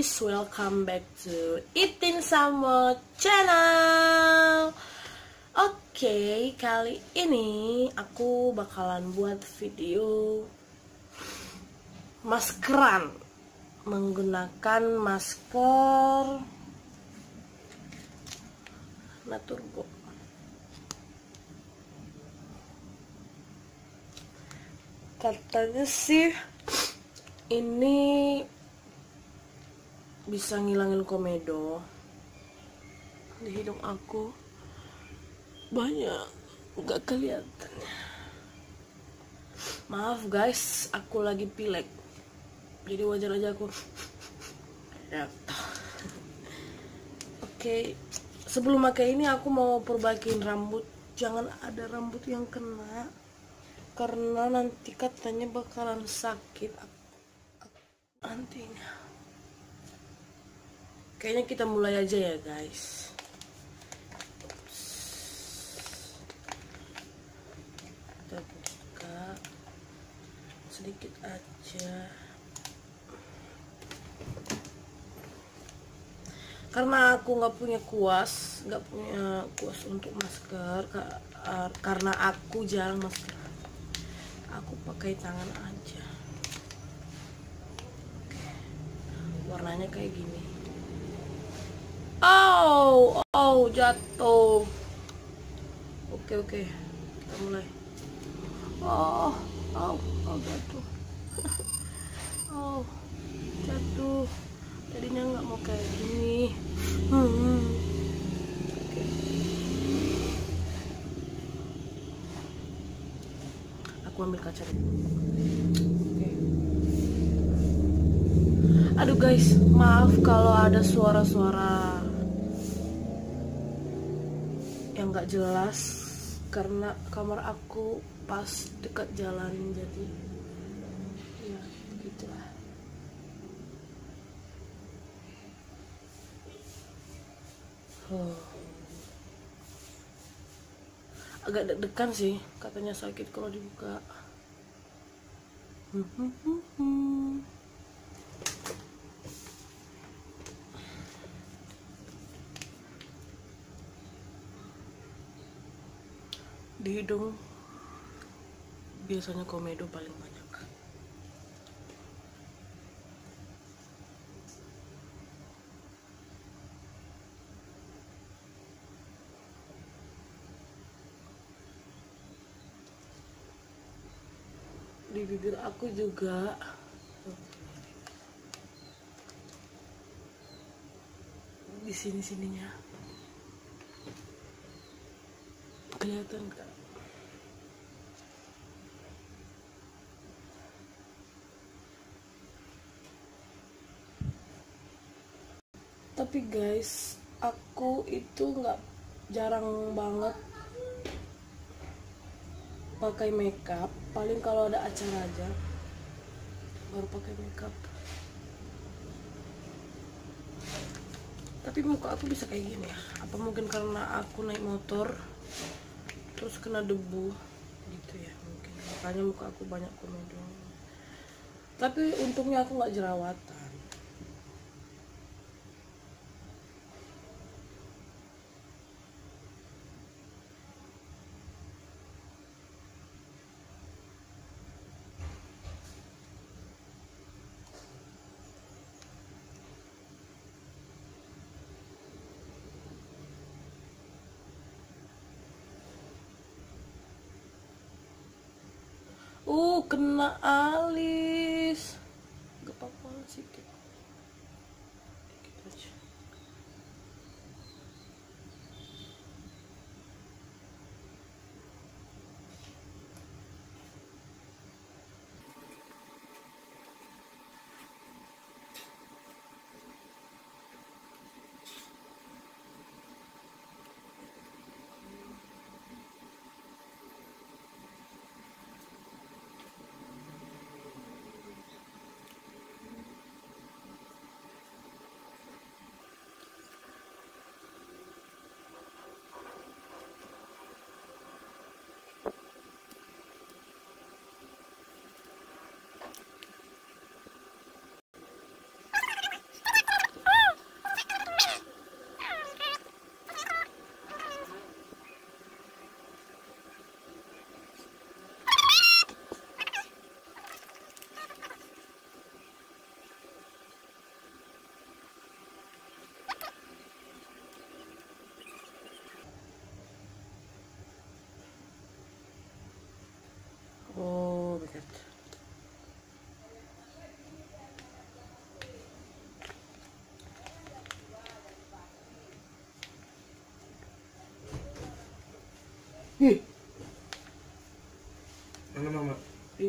guys, welcome back to Eating Sama Channel. Oke, kali ini aku bakalan buat video maskeran Menggunakan masker Naturbo Katanya sih ini bisa ngilangin komedo di hidung aku. Banyak nggak kelihatan. Maaf guys aku lagi pilek. Jadi wajar aja aku. Ya. oke sebelum pakai ini aku mau perbaikin rambut. Jangan ada rambut yang kena karena nanti katanya bakalan sakit. Nantinya kayaknya kita mulai aja ya guys. Kita buka sedikit aja. Karena aku nggak punya kuas nggak punya kuas untuk masker karena aku jarang masker. Aku pakai tangan aja. Warnanya kayak gini Oh, oh jatuh. Oke oke, kita mulai. Oh, oh, oh jatuh. Oh, jatuh. Tadinya nggak mau kayak gini. Hmm. Aku ambil kaca dulu. Aduh guys, maaf kalau ada suara-suara yang nggak jelas karena kamar aku pas dekat jalan jadi ya gitulah oh. agak deg-degan sih katanya sakit kalau dibuka. Hmm, hmm, hmm, di hidung. Biasanya komedo paling banyak. Di bibir aku juga. Di sini sininya kelihatan kak tapi guys aku itu nggak jarang banget pakai makeup. Paling kalau ada acara aja baru pakai makeup. Tapi muka aku bisa kayak gini ya. Apa mungkin karena aku naik motor terus kena debu gitu ya mungkin. Makanya muka aku banyak komedo tapi untungnya aku nggak jerawatan Uh, kena alis.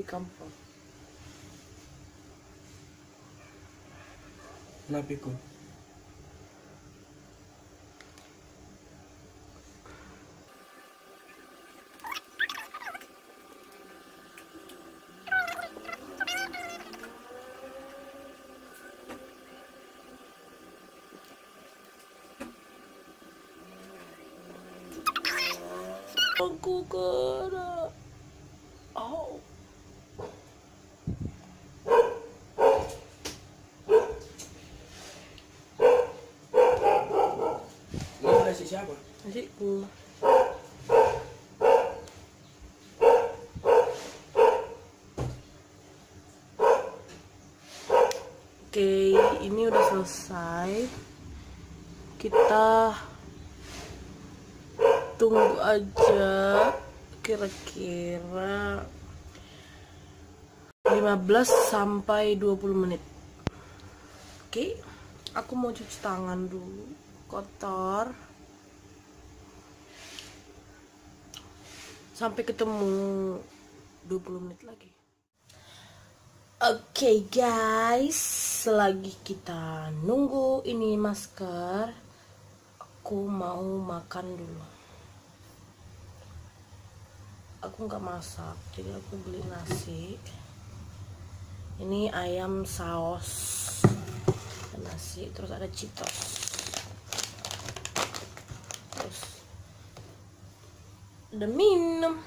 Di kampung. Kenapa ikut? Aku kena. Oh. Mama kasih siapa? Nasiku. Oke, ini udah selesai. Kita tunggu aja kira-kira 15 sampai 20 menit. Oke, aku mau cuci tangan dulu. Kotor. Sampai ketemu 20 menit lagi. Oke guys, selagi kita nunggu ini masker, aku mau makan dulu. Aku nggak masak, jadi aku beli nasi. Ini ayam saus, dan nasi, terus ada citos, terus ada minum.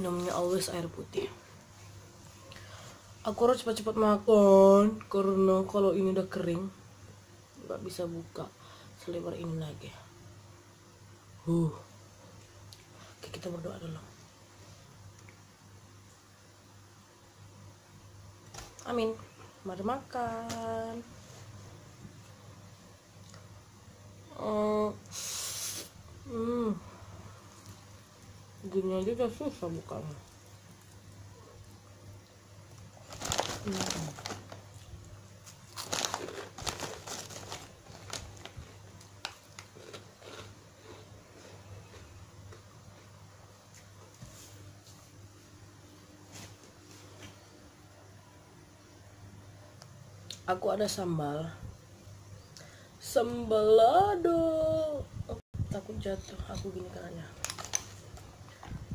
Minumnya always air putih. Aku harus cepat-cepat makan karena kalau ini udah kering nggak bisa buka selebar ini lagi. Uh oke kita berdoa dulu. Amin. Mari makan. Eh, hmm Gini aja udah susah bukanya. Aku ada sambal. Sambalado. Oh, takut jatuh. Aku gini caranya.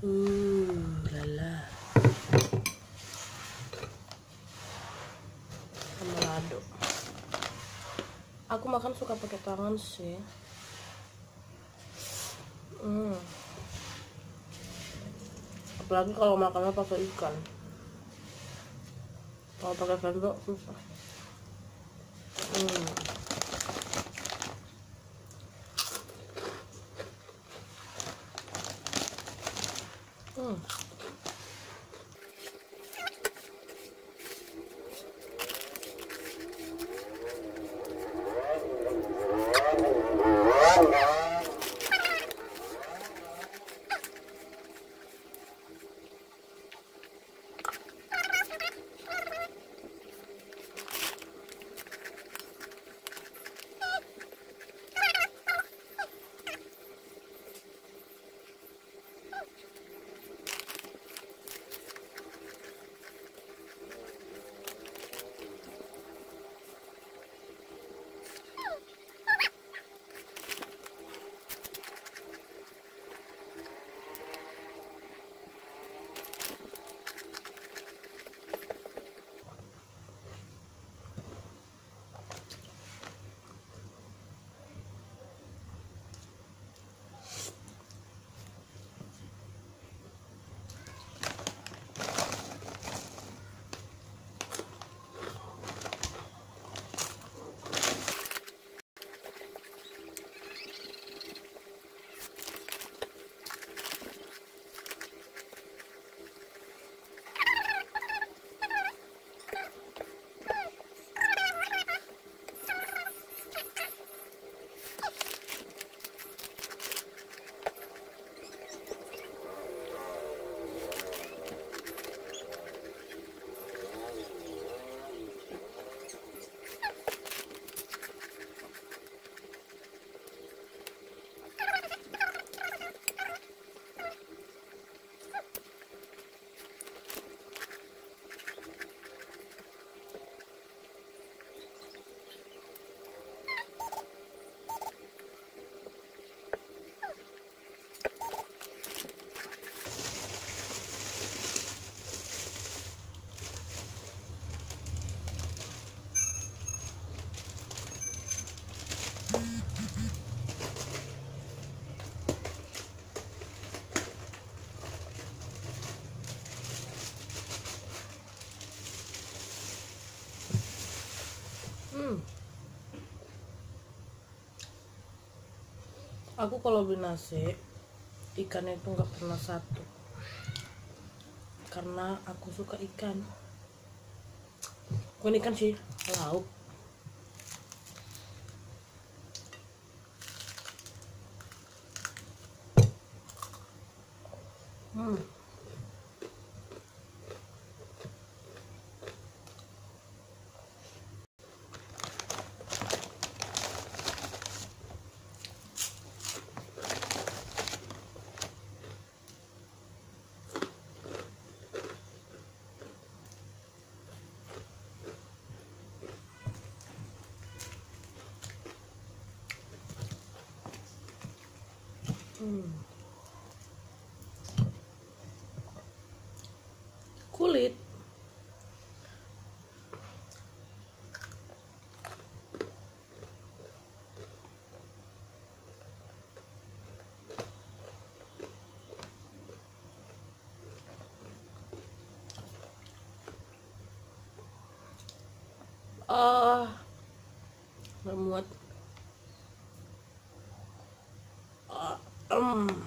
Uh, lala. Sama. Aku makan suka pakai tangan sih. Hmm. Apalagi kalau makannya pakai ikan. Kalau pakai sendok susah. Oh. Aku kalau beli nasi ikannya itu nggak pernah satu. Karena aku suka ikan. Bukan ikan sih lauk hmm. Kulit. Ah nggak Oh.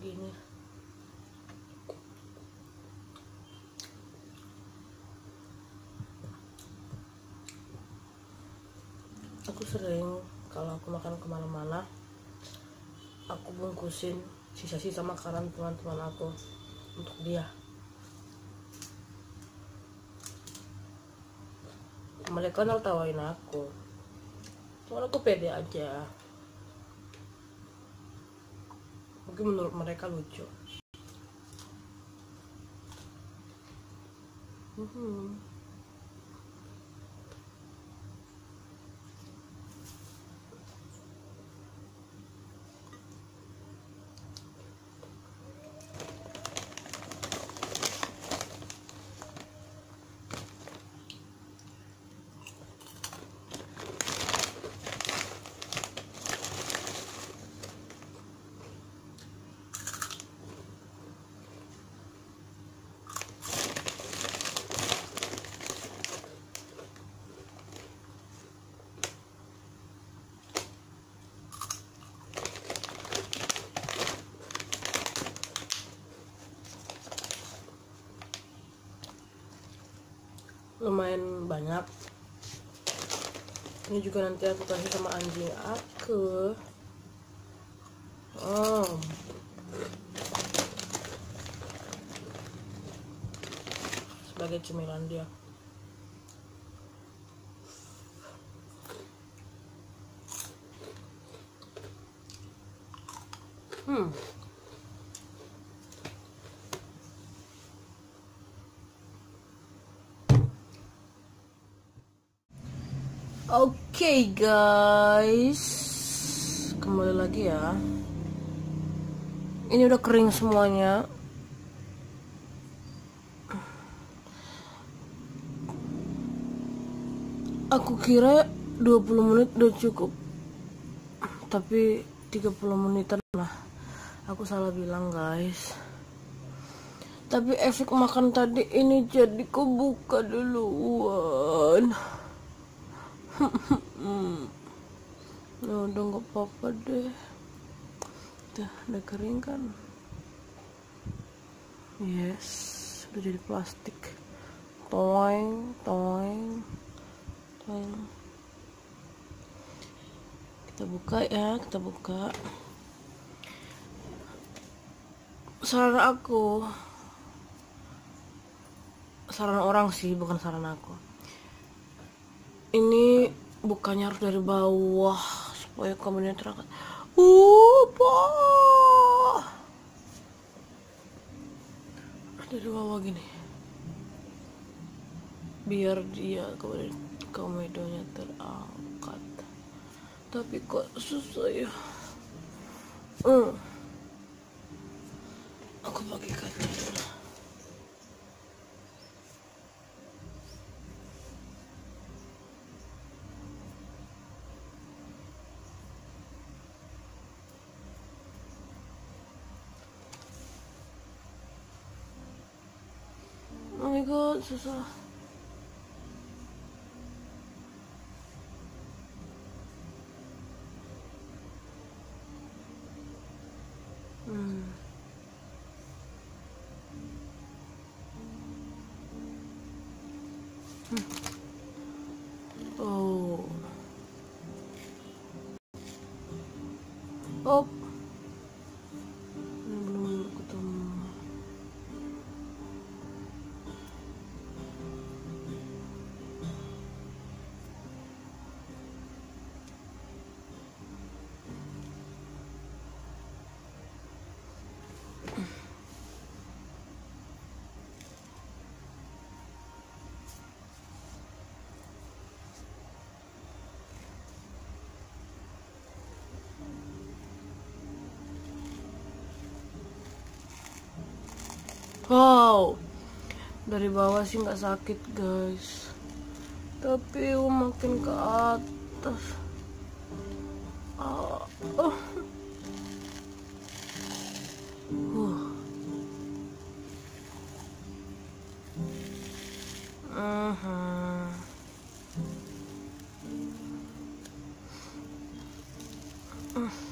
Begini. Aku sering kalau aku makan ke mana-mana aku bungkusin sisa-sisa makanan teman-teman aku untuk dia. Mereka nertawain aku. Cuman aku pede aja mungkin menurut mereka lucu Mhm. Lumayan banyak. Ini juga nanti aku kasih sama anjing aku. Oh. Sebagai cemilan dia Oke guys, kembali lagi ya. Ini udah kering semuanya. Aku kira 20 menit udah cukup. Tapi 30 menitan lah. Aku salah bilang guys. Tapi efek makan tadi ini jadi kebuka duluan. Ya udah nggak apa-apa deh. Udah, udah kering kan? Yes, udah jadi plastik. Toing, toing, toing. Kita buka ya, kita buka. Saran aku, saran orang sih, bukan saran aku. Ini bukannya harus dari bawah supaya komennya terangkat. Uh. Dari bawah gini. Biar dia kemudian komedonya terangkat. Tapi kok susah ya. Hmm. Aku pakai kaca dulu. Oh my god, susah. Wow, dari bawah sih nggak sakit guys, tapi makin ke atas. Ah, oh. Huh. Mhm.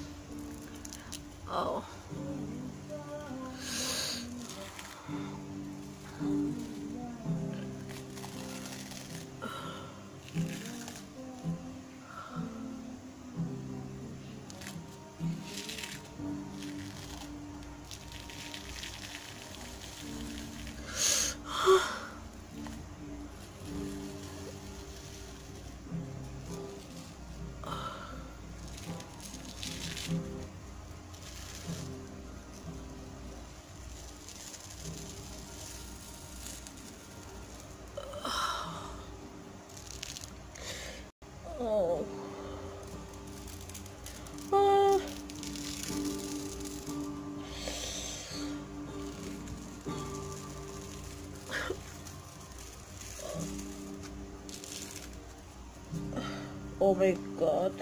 Oh. Ah. Oh my god.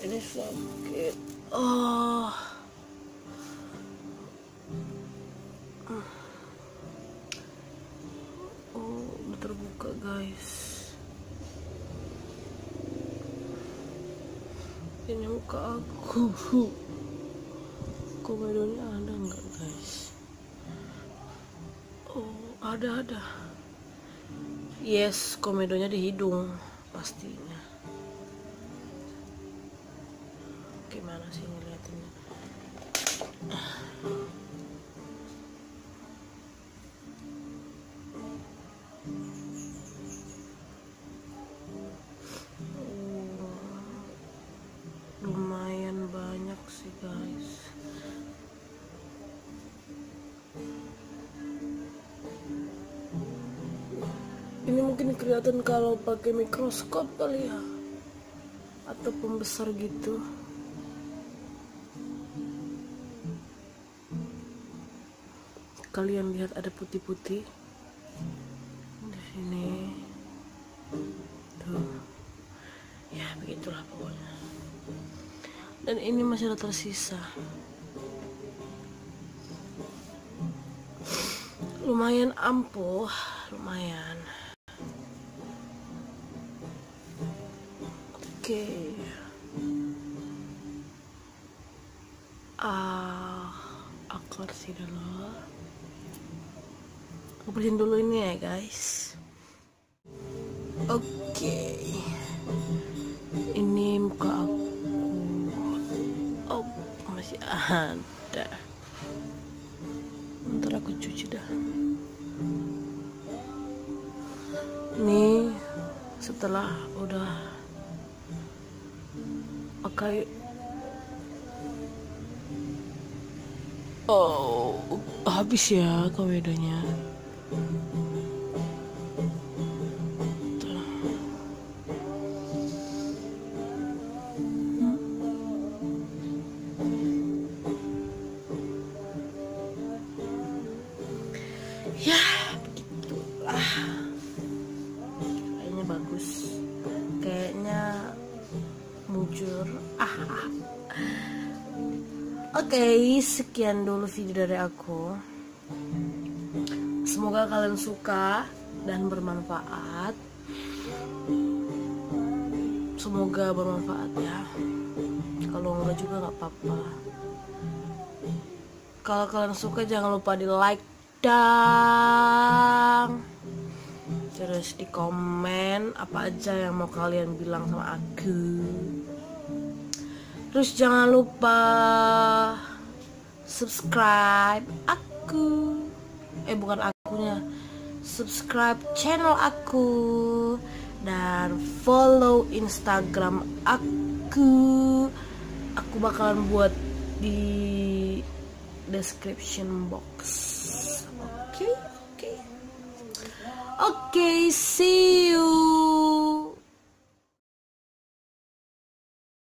Ini sakit. Ah. Oh, aku komedonya ada nggak guys? Oh ada ada. Yes komedonya di hidung pastinya. Gimana sih ngeliatinnya mungkin kelihatan kalau pakai mikroskop kali ya. Atau pembesar gitu. Kalian lihat ada putih-putih. Di sini. Tuh. Ya begitulah pokoknya. Dan ini masih ada tersisa. Lumayan ampuh. Lumayan oke. Ah aku bersih dulu. Aku bersihin dulu ini ya guys. Oke. Ini muka aku. Oh masih ada. Ntar aku cuci dah. Ini setelah udah pakai oh habis ya komedonya sekian dulu video dari aku. Semoga kalian suka dan bermanfaat. Semoga bermanfaat ya. Kalau enggak juga nggak apa-apa. Kalau kalian suka jangan lupa di like dan terus di komen apa aja yang mau kalian bilang sama aku. Terus jangan lupa subscribe aku. Eh bukan akunya. Subscribe channel aku. Dan follow instagram aku. Aku bakalan buat di description box. Oke oke. Oke see